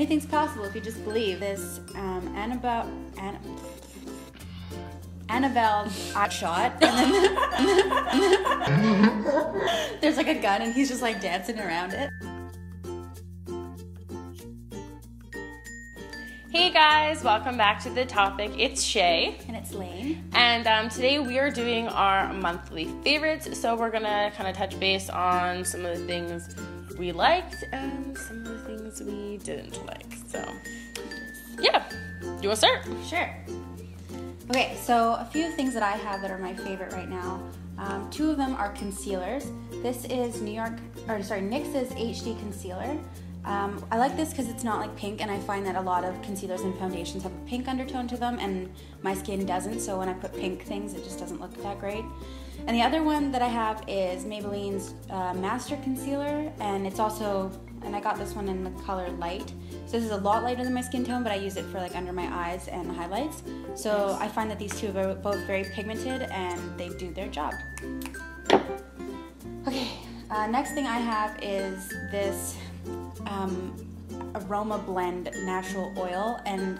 anything's possible if you just believe. This um, Annabelle, Anna, Annabelle shot, and then there's like a gun, and he's just like dancing around it. Hey guys, welcome back to the topic. It's Shae, And it's Layne. and um, today we are doing our monthly favorites. So we're gonna kind of touch base on some of the things we liked and some of the things we didn't like. So, yeah, you want to start? Sure. Okay, so a few things that I have that are my favorite right now. Um, two of them are concealers. This is New York, or sorry, NYX's HD concealer. Um, I like this because it's not like pink, and I find that a lot of concealers and foundations have a pink undertone to them, and my skin doesn't. So when I put pink things, it just doesn't look that great. And the other one that I have is Maybelline's uh, Master Concealer, and it's also, and I got this one in the color light. So this is a lot lighter than my skin tone, but I use it for like under my eyes and highlights. So I find that these two are both very pigmented, and they do their job. Okay, uh, next thing I have is this um, aroma blend natural oil, and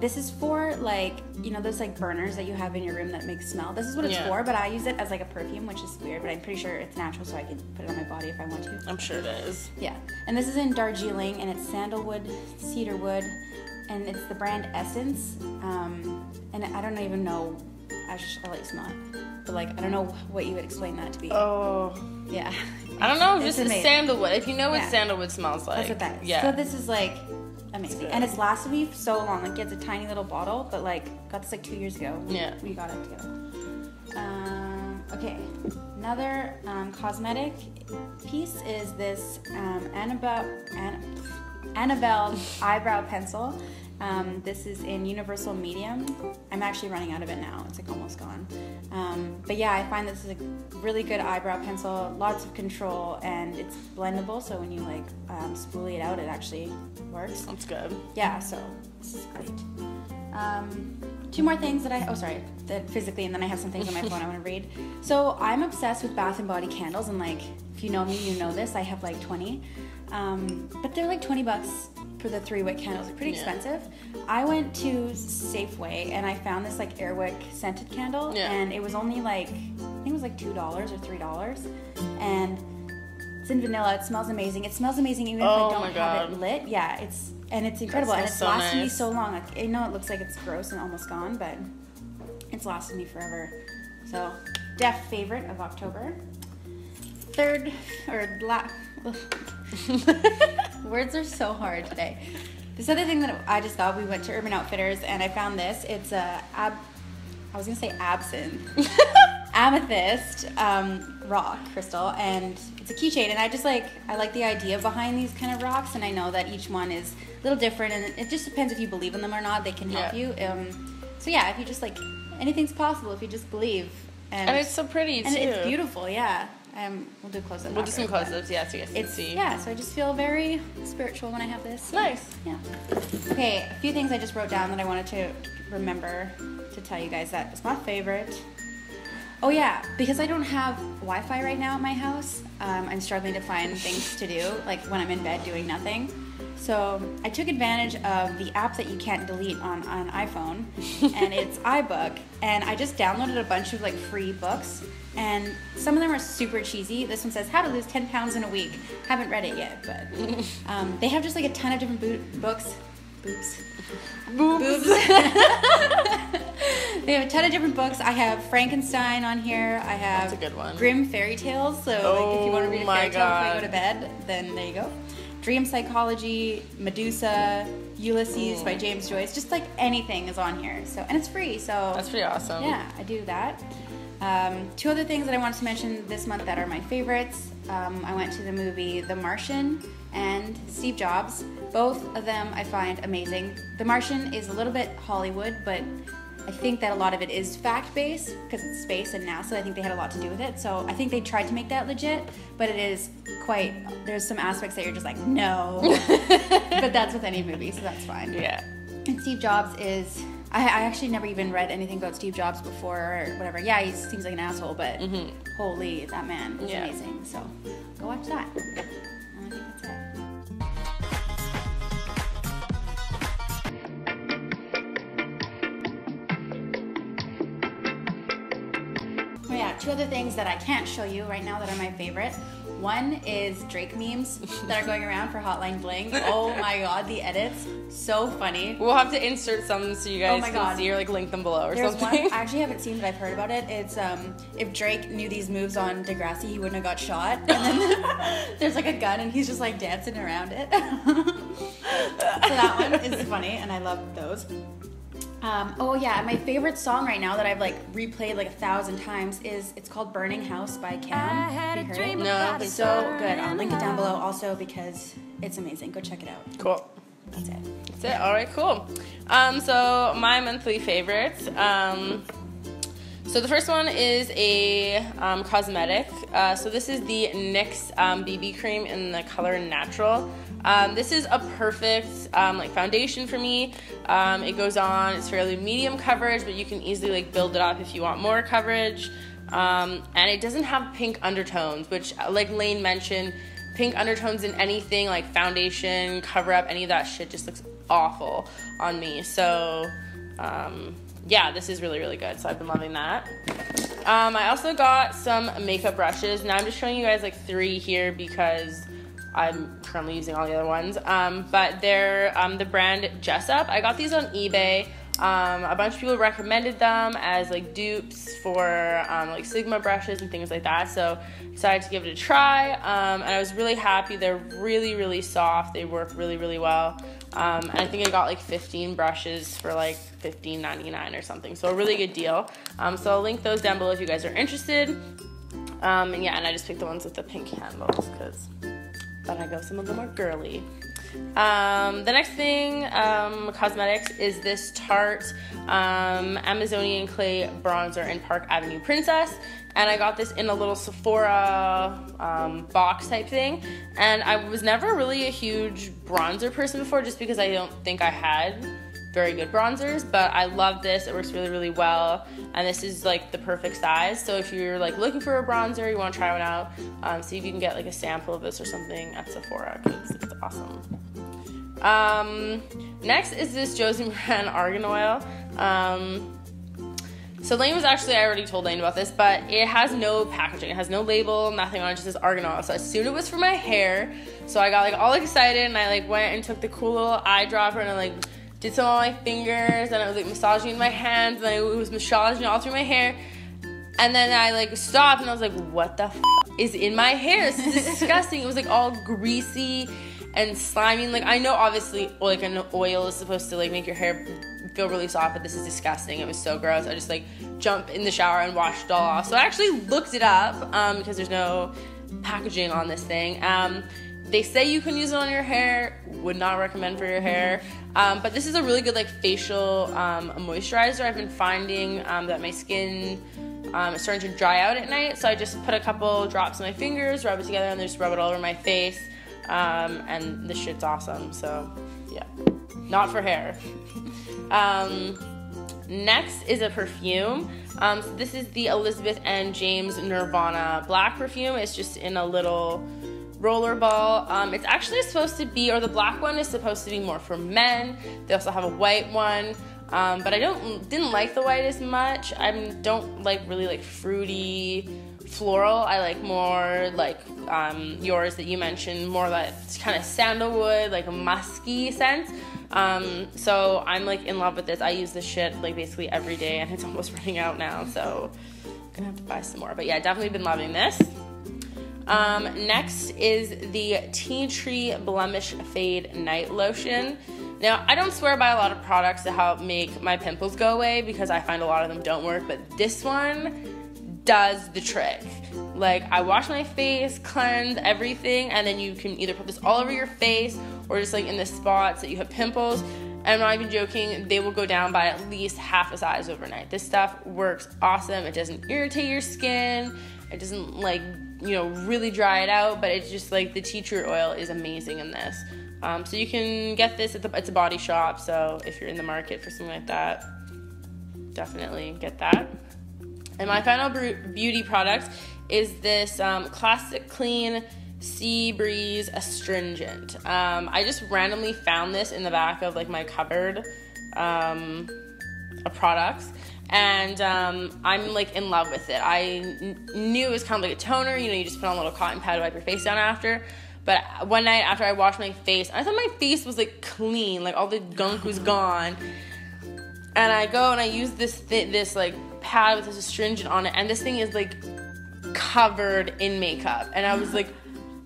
this is for like you know those like burners that you have in your room that make smell. This is what it's Yeah. for, but I use it as like a perfume, which is weird, but I'm pretty sure it's natural, so I can put it on my body if I want to. I'm sure it is. Yeah, and this is in Darjeeling, and it's sandalwood, cedarwood, and it's the brand Essence. Um, and I don't even know. I should I'll let you smell it, but like I don't know what you would explain that to be. Oh, Yeah. I don't know, just sandalwood. If you know what Yeah. sandalwood smells like, That's what that is. yeah. So this is like amazing, good. and it's lasted me so long. Like it's a tiny little bottle, but like got this like two years ago. Yeah. We got it together. Um, okay. Another um, cosmetic piece is this um, Annabelle Anna, Annabelle eyebrow pencil. Um, this is in universal medium. I'm actually running out of it now. It's like almost gone. Um, but yeah, I find this is a really good eyebrow pencil. Lots of control, and it's blendable. So when you like um, spoolie it out, it actually works. That's good. Yeah, so this is great. Um, two more things that I oh sorry that physically, and then I have some things on my phone I want to read. So I'm obsessed with Bath and Body candles, and like if you know me, you know this. I have like 20, um, but they're like 20 bucks for the three wick candles. They're pretty Yeah. expensive. I went to Safeway and I found this like Airwick scented candle, Yeah. and it was only like I think it was like two dollars or three dollars, and it's in vanilla. It smells amazing. It smells amazing even if Oh I don't my have it lit. Yeah, it's and it's incredible and it's so lasted me so long. Like I know it looks like it's gross and almost gone, but it's lasted me forever. So, def favorite of October. Third or la- words are so hard today. This other thing that I just got, we went to Urban Outfitters and I found this. It's a ab. I was gonna say absinthe. amethyst um, rock crystal and it's a keychain and i just like i like the idea behind these kind of rocks and i know that each one is little different and it just depends if you believe in them or not they can help Yeah. you um, so yeah if you just like anything's possible if you just believe and, And it's so pretty, and too. it's beautiful yeah um, we'll do close ups. We'll do some close ups, yeah, so you guys can see. yeah so i just feel very spiritual when i have this Nice. yeah. Okay, a few things I just wrote down that I wanted to remember to tell you guys that it's my favorite. Oh yeah, because I don't have Wi-Fi right now at my house, um, I'm struggling to find things to do, like when I'm in bed doing nothing. So I took advantage of the app that you can't delete on on iPhone, and it's iBook, and I just downloaded a bunch of like free books, and some of them are super cheesy. This one says how to lose 10 pounds in a week. Haven't read it yet, but um, they have just like a ton of different bo- books. Boobs. Boobs. they have a ton of different books. I have Frankenstein on here. I have That's a good one. Grimm fairy tales. So like, if you want to read a Oh fairy tale before you go to bed, then there you go. Dream Psychology, Medusa, Ulysses by James Joyce. Just like anything is on here. So and it's free. So That's pretty awesome. yeah, I do that. Um, two other things that I wanted to mention this month that are my favorites. Um, I went to the movie The Martian and Steve Jobs. Both of them I find amazing. The Martian is a little bit Hollywood, but I think that a lot of it is fact based because it's space and NASA. I think they had a lot to do with it. So I think they tried to make that legit, but it is quite. There's some aspects that you're just like, no. but that's with any movie, so that's fine. Yeah. And Steve Jobs is. I, I actually never even read anything about Steve Jobs before or whatever. Yeah, he seems like an asshole, but mm-hmm. holy, that man is Yeah. amazing. So go watch that. Two other things that I can't show you right now that are my favorite. One is Drake memes that are going around for Hotline Bling. Oh my god, the edits, so funny. We'll have to insert some so you guys Oh my can God. see or like link them below or There's something. one I actually haven't seen, but I've heard about it. It's um, if Drake knew these moves on Degrassi, he wouldn't have got shot. And then there's like a gun, and he's just like dancing around it. so that one is funny, and I love those. Um, oh yeah, my favorite song right now that I've like replayed like a thousand times is it's called "Burning House" by Cam. Have you heard it? No, It's So good. I'll link it down below also because it's amazing. Go check it out. cool. That's it. That's it. All right, cool. Um, so my monthly favorites. Um, so the first one is a um, cosmetic. Uh, so this is the NYX um, BB cream in the color Natural. Um, this is a perfect um, like foundation for me. Um, it goes on. It's fairly medium coverage, but you can easily like build it up if you want more coverage. Um, and it doesn't have pink undertones, which like Layne mentioned, pink undertones in anything like foundation, cover up, any of that shit just looks awful on me. So um, yeah, this is really, really good. So I've been loving that. Um, I also got some makeup brushes. Now I'm just showing you guys like three here because I'm currently using all the other ones. Um, but they're um, the brand Jessup. I got these on eBay. Um, a bunch of people recommended them as like dupes for um, like Sigma brushes and things like that. So decided to give it a try. Um, and I was really happy. They're really, really soft. They work really, really well. Um, and I think I got like 15 brushes for like $15.99 or something. So a really good deal. Um, so I'll link those down below if you guys are interested. Um, and yeah, and I just picked the ones with the pink handles because thought I go some of them are girly. Um, the next thing, um, cosmetics, is this Tarte um, Amazonian Clay Bronzer in Park Avenue Princess. And I got this in a little Sephora um, box type thing. And I was never really a huge bronzer person before just because I don't think I had very good bronzers, but I love this. It works really, really well, and this is like the perfect size. So if you're like looking for a bronzer, you want to try one out, um, see if you can get like a sample of this or something at Sephora because it's awesome. Um, next is this Josie Maran Argan Oil. Um, so Layne was actually I already told Layne about this, but it has no packaging. It has no label, nothing on it. Just says argan oil. So I assumed it was for my hair. So I got like all excited and I like went and took the cool little eyedropper and I like did some on my fingers and I was like massaging my hands and I was massaging all through my hair. And then I like stopped and I was like, what the f- is in my hair? This is disgusting. it was like all greasy and slimy. Like I know obviously like an oil is supposed to like make your hair feel really soft, but this is disgusting. It was so gross. I just like jumped in the shower and washed it all off. So I actually looked it up um, because there's no packaging on this thing. Um, they say you can use it on your hair. Would not recommend for your hair. Um, but this is a really good like facial um, moisturizer. I've been finding um, that my skin um, is starting to dry out at night, so I just put a couple drops on my fingers, rub it together, and then just rub it all over my face. Um, and this shit's awesome. So yeah, not for hair. Next is a perfume. Um, so this is the Elizabeth and James Nirvana black perfume. It's just in a little roller ball. Um, it's actually supposed to be, or the black one is supposed to be more for men. They also have a white one, um, but I don't didn't like the white as much. I don't like really like fruity floral. I like more like um, yours that you mentioned, more that kind of sandalwood, like a musky scent. Um, so I'm like in love with this. I use this shit like basically every day, and it's almost running out now. So I'm gonna have to buy some more. But yeah, definitely been loving this. Um, next is the Tea Tree Blemish Fade Night Lotion. Now, I don't swear by a lot of products to help make my pimples go away because I find a lot of them don't work, but this one does the trick. Like, I wash my face, cleanse everything, and then you can either put this all over your face or just like in the spots that you have pimples. And I'm not even joking, they will go down by at least half a size overnight. This stuff works awesome. It doesn't irritate your skin, it doesn't like you know really dry it out but it's just like the tea tree oil is amazing in this. Um, so you can get this at the it's a body shop so if you're in the market for something like that definitely get that. And my final beauty product is this um, classic clean sea breeze astringent. Um, i just randomly found this in the back of like my cupboard um, of products and um, I'm like in love with it. I n- knew it was kind of like a toner. You know, you just put on a little cotton pad to wipe your face down after. But one night after I washed my face, I thought my face was like clean, like all the gunk was gone. And I go and I use this thi- this like pad with this astringent on it, and this thing is like covered in makeup. And I was like,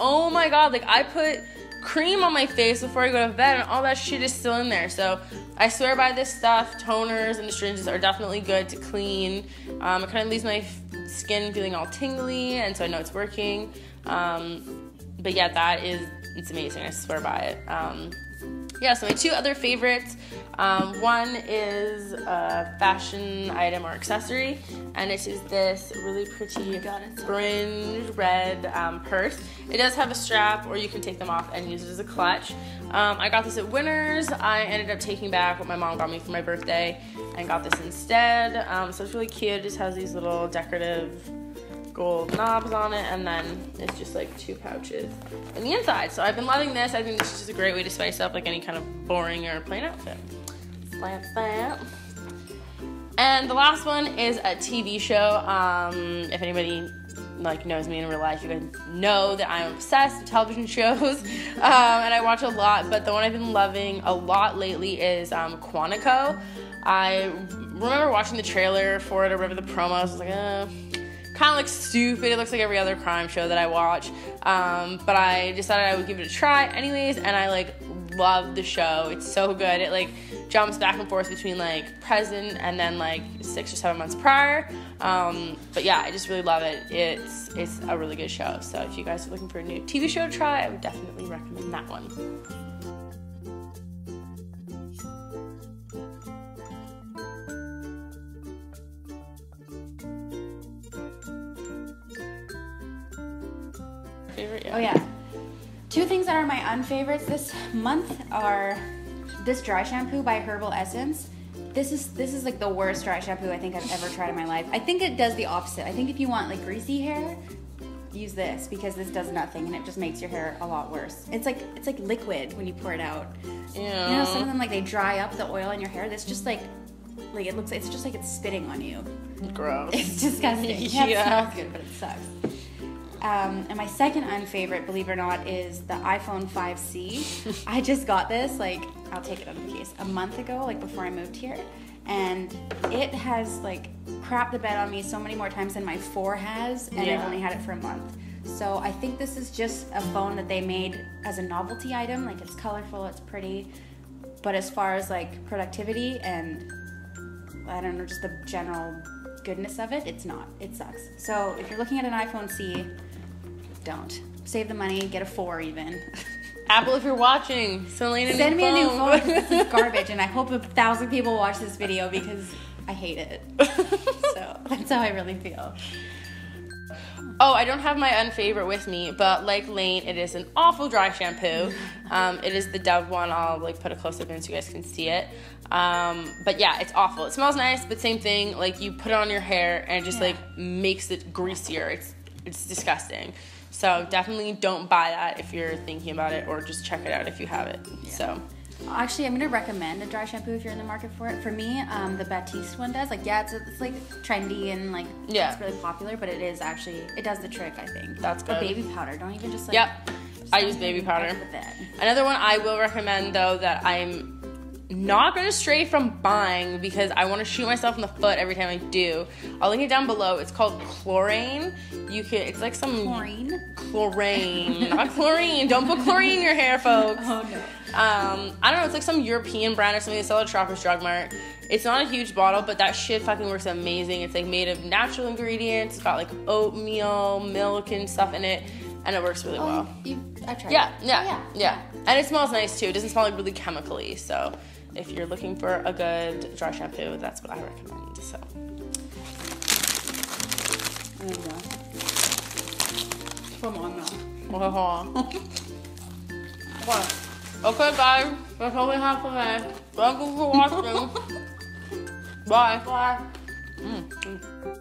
oh my god, like I put cream on my face before I go to bed, and all that shit is still in there. So I swear by this stuff. Toners and astringents are definitely good to clean. Um, it kind of leaves my skin feeling all tingly, and so I know it's working. Um, but yeah, that is it's amazing. I swear by it. Um, yeah, so my two other favorites. Um, one is a fashion item or accessory, and it is this really pretty fringe red um, purse. It does have a strap, or you can take them off and use it as a clutch. Um, I got this at Winners. I ended up taking back what my mom got me for my birthday and got this instead. Um, so it's really cute. It just has these little decorative gold knobs on it, and then it's just like two pouches on the inside. So I've been loving this. I think this is just a great way to spice up like any kind of boring or plain outfit. Slap that. And the last one is a TV show. Um, if anybody like knows me in real life, you guys know that I'm obsessed with television shows, um, and I watch a lot. But the one I've been loving a lot lately is um, Quantico. I remember watching the trailer for it or whatever the promos. I was like, uh, kind of looks stupid. It looks like every other crime show that I watch. Um, but I decided I would give it a try anyways, and I like love the show. It's so good. It like jumps back and forth between like present and then like six or seven months prior. Um, but yeah, I just really love it. It's it's a really good show. So if you guys are looking for a new TV show to try, I would definitely recommend that one. Favorite? Oh yeah. Two things that are my unfavorites this month are this dry shampoo by Herbal Essence. This is this is like the worst dry shampoo I think I've ever tried in my life. I think it does the opposite. I think if you want like greasy hair, use this because this does nothing and it just makes your hair a lot worse. It's like it's like liquid when you pour it out. Yeah. You know, some of them like they dry up the oil in your hair. This just like like it looks it's just like it's spitting on you. Gross. It's disgusting. Yeah, Yeah. it smells good, but it sucks. Um, and my second unfavorite, believe it or not, is the iPhone 5C. I just got this, like, I'll take it out of the case, a month ago, like before I moved here. And it has, like, crapped the bed on me so many more times than my 4 has, and I've only had it for a month. So I think this is just a phone that they made as a novelty item. Like, it's colorful, it's pretty. But as far as, like, productivity and I don't know, just the general goodness of it, it's not. It sucks. So if you're looking at an iPhone C, don't. Save the money, get a four even. Apple, if you're watching, Selena, Send me a new phone. phone. This is garbage, and I hope a thousand people watch this video because I hate it. So that's how I really feel. Oh, I don't have my unfavorite with me, but like Layne, it is an awful dry shampoo. Um, it is the Dove one. I'll like put a close up in so you guys can see it. Um, but yeah, it's awful. It smells nice, but same thing. Like you put it on your hair and it just Yeah. like makes it greasier. It's it's disgusting. So definitely don't buy that if you're thinking about it, or just check it out if you have it. So Actually, I'm gonna recommend a dry shampoo if you're in the market for it. For me, um, the Batiste one does. Like, yeah, it's, it's like trendy and like Yeah. it's really popular, but it is actually it does the trick. I think. That's Or good. baby powder. Don't even just like. yep, I use baby powder. Another one I will recommend though that I'm not gonna stray from buying because I want to shoot myself in the foot every time I do. I'll link it down below. It's called Klorane. You can. It's like some Klorane. Klorane, not chlorine. Don't put chlorine in your hair, folks. Oh no. Um, I don't know. It's like some European brand or something. They sell at Shoppers Drug Mart. It's not a huge bottle, but that shit fucking works amazing. It's like made of natural ingredients. It's got like oatmeal, milk, and stuff in it, and it works really well. Oh, you, I tried. Yeah, yeah, yeah, yeah, And it smells nice too. It doesn't smell like really chemically. So if you're looking for a good dry shampoo, that's what I recommend. So There you go. Come on now. okay, guys, that's all we have today. Thank you for watching. Bye. Bye. Mm.